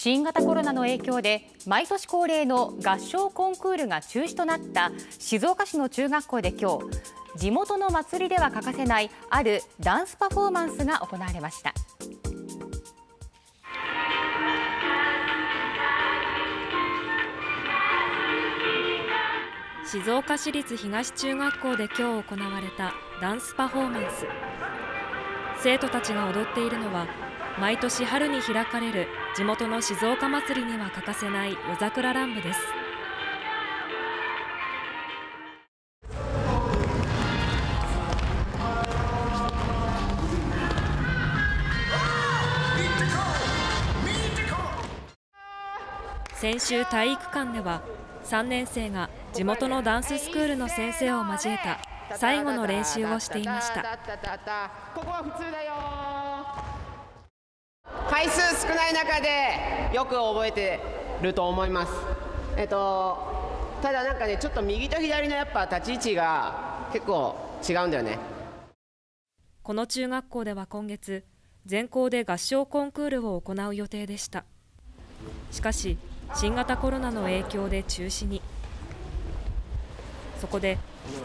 新型コロナの影響で毎年恒例の合唱コンクールが中止となった静岡市の中学校で今日地元の祭りでは欠かせないあるダンスパフォーマンスが行われました。静岡市立東中学校で今日行われたダンスパフォーマンス。生徒たちが踊っているのは毎年春に開かれる地元の静岡祭りには欠かせない夜桜乱舞です。先週体育館では3年生が地元のダンススクールの先生を交えた最後の練習をしていました。ここは普通だよ。回数少ない中でよく覚えてると思います。えっと、ただなんかねちょっと右と左のやっぱ立ち位置が結構違うんだよね。この中学校では今月全校で合唱コンクールを行う予定でした。しかし新型コロナの影響で中止にそこで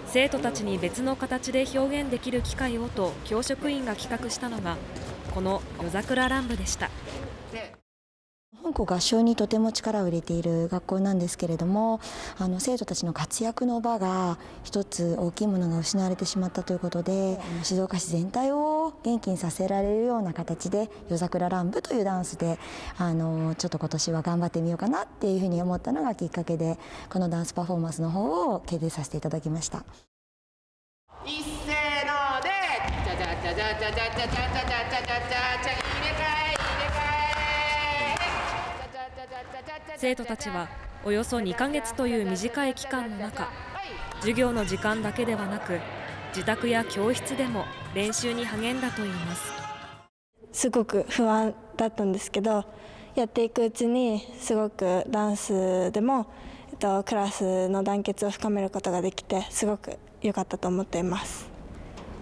生徒たちに別の形で表現できる機会をと教職員が企画したのがこの夜桜乱舞でした。本校合唱にとても力を入れている学校なんですけれどもあの生徒たちの活躍の場が一つ大きいものが失われてしまったということで静岡市全体を元気にさせられるような形で夜桜乱舞というダンスであのちょっと今年は頑張ってみようかなっていうふうに思ったのがきっかけでこのダンスパフォーマンスの方を決定させていただきました。一斉のでじゃじゃじゃじゃじゃじゃじゃじゃじゃじゃじゃ生徒たちはおよそ2ヶ月という短い期間の中授業の時間だけではなく自宅や教室でも練習に励んだといいます。すごく不安だったんですけどやっていくうちにすごくダンスでも、えっと、クラスの団結を深めることができてすごく良かったと思っています。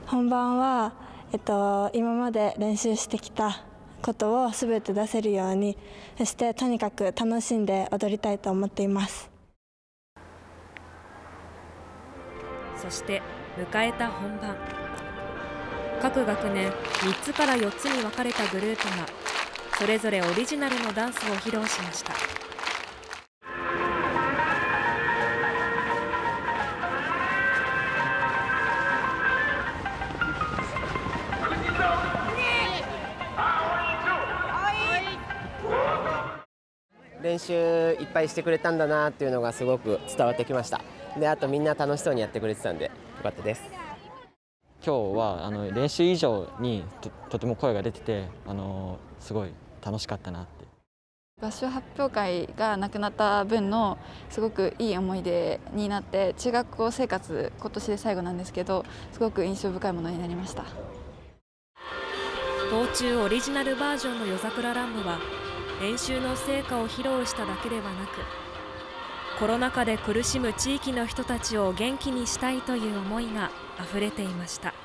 本番は、えっと、今まで練習してきたことをすべて出せるようにそしてとにかく楽しんで踊りたいと思っています。そして迎えた本番。各学年3つから4つに分かれたグループがそれぞれオリジナルのダンスを披露しました。練習いっぱいしてくれたんだなっていうのがすごく伝わってきました。であとみんな楽しそうにやってくれてたんでよかったです。今日はあの練習以上にとても声が出ててあのすごい楽しかったなって。合唱発表会がなくなった分のすごくいい思い出になって中学校生活今年で最後なんですけどすごく印象深いものになりました。道中オリジナルバージョンの夜桜乱舞は練習の成果を披露しただけではなくコロナ禍で苦しむ地域の人たちを元気にしたいという思いがあふれていました。